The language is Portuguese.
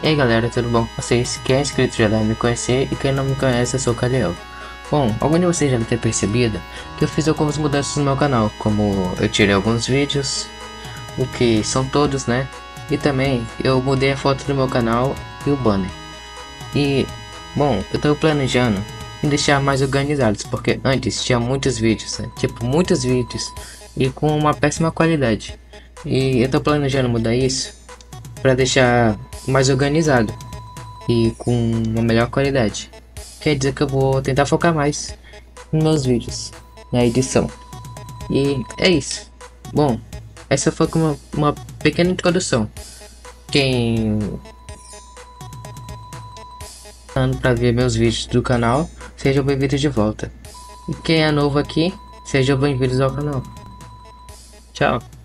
E aí galera, tudo bom com vocês? Quem é inscrito já deve me conhecer e quem não me conhece eu sou o Caliel. Bom, algum de vocês já deve ter percebido que eu fiz algumas mudanças no meu canal, como eu tirei alguns vídeos, o que são todos né, e também eu mudei a foto do meu canal e o banner. E, bom, eu tô planejando em deixar mais organizados, porque antes tinha muitos vídeos, né? tipo muitos vídeos, e com uma péssima qualidade. E eu tô planejando mudar isso para deixar mais organizado e com uma melhor qualidade. Quer dizer que eu vou tentar focar mais nos meus vídeos, na edição. E é isso. Bom, essa foi uma, uma pequena introdução. Quem para ver meus vídeos do canal, sejam bem-vindos de volta. E quem é novo aqui, sejam bem-vindos ao canal. Tchau.